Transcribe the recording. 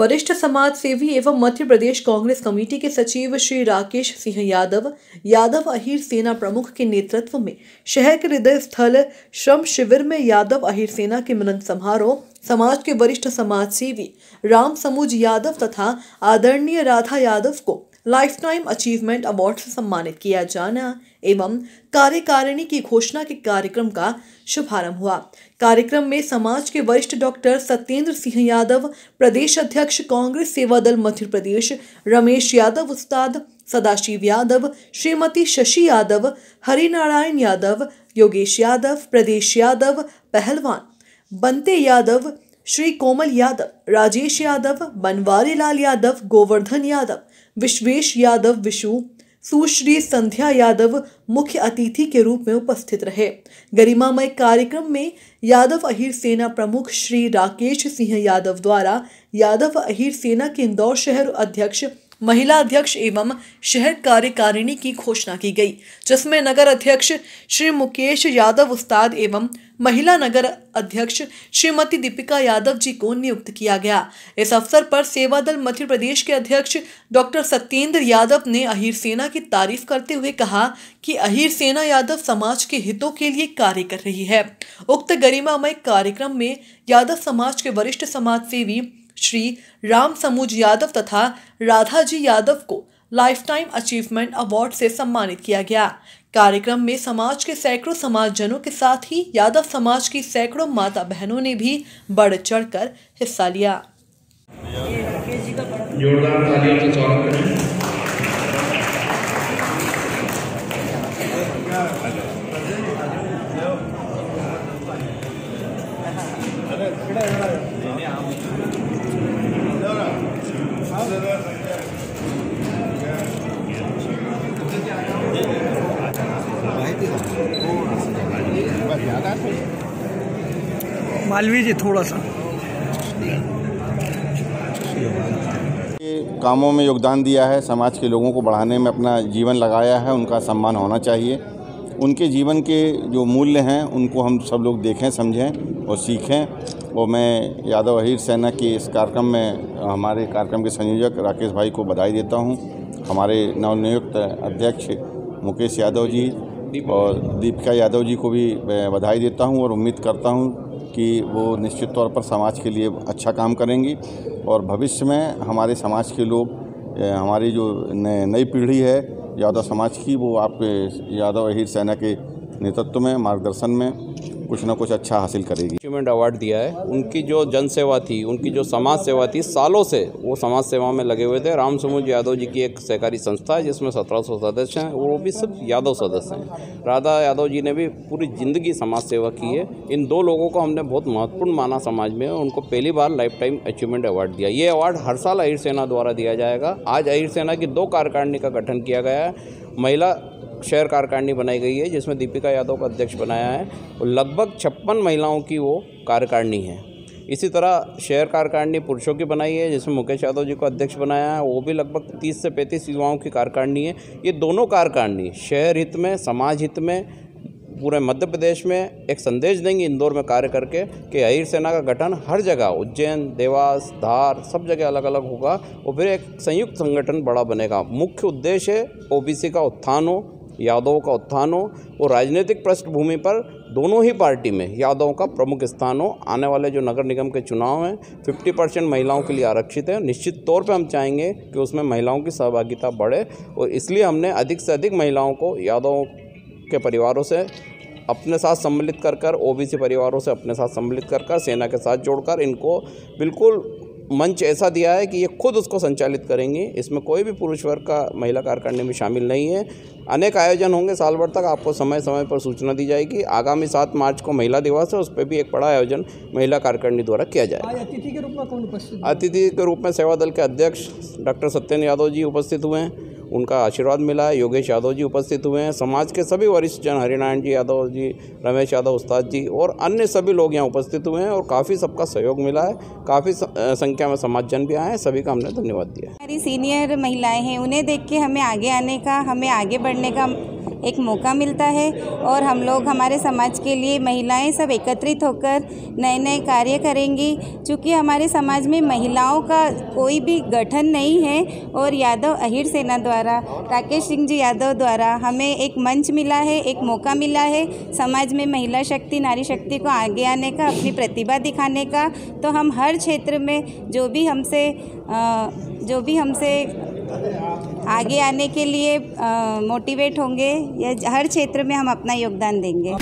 वरिष्ठ समाज सेवी एवं मध्य प्रदेश कांग्रेस कमेटी के सचिव श्री राकेश सिंह यादव यादव अहिर सेना प्रमुख के नेतृत्व में शहर के हृदय स्थल श्रम शिविर में यादव अहिर सेना के मिलन समारोह, समाज के वरिष्ठ समाज सेवी राम समूज यादव तथा आदरणीय राधा यादव को लाइफ टाइम अचीवमेंट अवार्ड से सम्मानित किया जाना एवं कार्यकारिणी की घोषणा के कार्यक्रम का शुभारंभ हुआ। कार्यक्रम में समाज के वरिष्ठ डॉक्टर सत्येंद्र सिंह यादव, प्रदेश अध्यक्ष कांग्रेस सेवा दल मध्य प्रदेश, रमेश यादव उस्ताद सदाशिव यादव, श्रीमती शशि यादव, हरिनारायण यादव, योगेश यादव, प्रदेश यादव, पहलवान बंते यादव श्री कोमल यादव, राजेश यादव, बनवारी लाल यादव, गोवर्धन यादव, विश्वेश यादव, विशु, सुश्री संध्या यादव मुख्य अतिथि के रूप में उपस्थित रहे। गरिमामय कार्यक्रम में यादव अहिर सेना प्रमुख श्री राकेश सिंह यादव द्वारा यादव अहिर सेना के इंदौर शहर अध्यक्ष महिला अध्यक्ष एवं शहर कार्यकारिणी की घोषणा की गई, जिसमें नगर अध्यक्ष श्री मुकेश यादव उस्ताद एवं महिला नगर अध्यक्ष श्रीमती दीपिका यादव जी को नियुक्त किया गया। इस अवसर पर सेवा दल मध्य प्रदेश के अध्यक्ष डॉक्टर सत्येंद्र यादव ने अहिर सेना की तारीफ़ करते हुए कहा कि अहिर सेना यादव समाज के हितों के लिए कार्य कर रही है। उक्त गरिमामय कार्यक्रम में यादव समाज के वरिष्ठ समाज सेवी श्री राम समूज यादव तथा राधा जी यादव को लाइफ टाइम अचीवमेंट अवार्ड से सम्मानित किया गया। कार्यक्रम में समाज के सैकड़ों समाजजनों के साथ ही यादव समाज की सैकड़ों माता बहनों ने भी बढ़ चढ़कर हिस्सा लिया। जोरदार तालियों स्वागत करें। मालवीय जी, थोड़ा सा। कामों में योगदान दिया है, समाज के लोगों को बढ़ाने में अपना जीवन लगाया है, उनका सम्मान होना चाहिए। उनके जीवन के जो मूल्य हैं, उनको हम सब लोग देखें, समझें और सीखें। और मैं यादव अहिर सेना के इस कार्यक्रम में, हमारे कार्यक्रम के संयोजक राकेश भाई को बधाई देता हूँ। हमारे नवनियुक्त अध्यक्ष मुकेश यादव जी और दीपिका यादव जी को भी बधाई देता हूँ और उम्मीद करता हूँ कि वो निश्चित तौर पर समाज के लिए अच्छा काम करेंगी और भविष्य में हमारे समाज के लोग हमारी जो नई पीढ़ी है, यादव समाज की, वो आपके यादव अहिर सेना के नेतृत्व में, मार्गदर्शन में कुछ ना कुछ अच्छा हासिल करेगी। अचीवमेंट अवार्ड दिया है। उनकी जो जन सेवा थी, उनकी जो समाज सेवा थी, सालों से वो समाज सेवा में लगे हुए थे। राम समूज यादव जी की एक सहकारी संस्था है, जिसमें सत्रह सौ सदस्य हैं, वो भी सिर्फ़ यादव सदस्य हैं। राधा यादव जी ने भी पूरी ज़िंदगी समाज सेवा की है। इन दो लोगों को हमने बहुत महत्वपूर्ण माना समाज में उनको पहली बार लाइफ टाइम अचीवमेंट अवार्ड दिया। ये अवार्ड हर साल अहिर सेना द्वारा दिया जाएगा। आज अहिर सेना की दो कार्यकारिणी का गठन किया गया है। महिला शहर कार्यकारिणी बनाई गई है, जिसमें दीपिका यादव को अध्यक्ष बनाया है और लगभग छप्पन महिलाओं की वो कार्यकारिणी है। इसी तरह शहर कार्यकारिणी पुरुषों की बनाई है, जिसमें मुकेश यादव जी को अध्यक्ष बनाया है, वो भी लगभग तीस से पैंतीस युवाओं की कार्यकारिणी है। ये दोनों कार्यकारिणी शहर हित में, समाज हित में, पूरे मध्य प्रदेश में एक संदेश देंगे इंदौर में कार्य करके कि अहिर सेना का गठन हर जगह, उज्जैन, देवास, धार, सब जगह अलग अलग होगा और फिर एक संयुक्त संगठन बड़ा बनेगा। मुख्य उद्देश्य है ओबीसी का उत्थान हो यादवों का उत्थान हो और राजनीतिक पृष्ठभूमि पर दोनों ही पार्टी में यादवों का प्रमुख स्थान हो। आने वाले जो नगर निगम के चुनाव हैं 50 परसेंट महिलाओं के लिए आरक्षित है। निश्चित तौर पे हम चाहेंगे कि उसमें महिलाओं की सहभागिता बढ़े और इसलिए हमने अधिक से अधिक महिलाओं को यादवों के परिवारों से अपने साथ सम्मिलित कर कर, ओबीसी परिवारों से अपने साथ सम्मिलित कर कर, सेना के साथ जोड़कर इनको बिल्कुल मंच ऐसा दिया है कि ये खुद उसको संचालित करेंगी। इसमें कोई भी पुरुष वर्ग का महिला कार्यकारिणी में शामिल नहीं है। अनेक आयोजन होंगे साल भर तक। आपको समय समय पर सूचना दी जाएगी। आगामी सात मार्च को महिला दिवस है। उस पर भी एक बड़ा आयोजन महिला कार्यकारिणी द्वारा किया जाएगा। अतिथि के रूप में कौन उपस्थित अतिथि के रूप में सेवा दल के अध्यक्ष डॉक्टर सत्येंद्र यादव जी उपस्थित हुए हैं। उनका आशीर्वाद मिला है। योगेश यादव जी उपस्थित हुए हैं। समाज के सभी वरिष्ठ जन, हरिनारायण जी, यादव जी, रमेश यादव, उस्ताद जी और अन्य सभी लोग यहाँ उपस्थित हुए हैं और काफ़ी सबका सहयोग मिला है। काफ़ी संख्या में समाज जन भी आए हैं। सभी का हमने धन्यवाद दिया हमारी सीनियर महिलाएँ हैं, उन्हें देख के हमें आगे आने का, हमें आगे बढ़ने का एक मौका मिलता है और हम लोग हमारे समाज के लिए महिलाएँ सब एकत्रित होकर नए नए कार्य करेंगी। क्योंकि हमारे समाज में महिलाओं का कोई भी गठन नहीं है और यादव अहिर सेना द्वारा, राकेश सिंह जी यादव द्वारा हमें एक मंच मिला है, एक मौका मिला है समाज में महिला शक्ति, नारी शक्ति को आगे आने का, अपनी प्रतिभा दिखाने का। तो हम हर क्षेत्र में जो भी हमसे जो भी हमसे आगे आने के लिए मोटिवेट होंगे या हर क्षेत्र में हम अपना योगदान देंगे।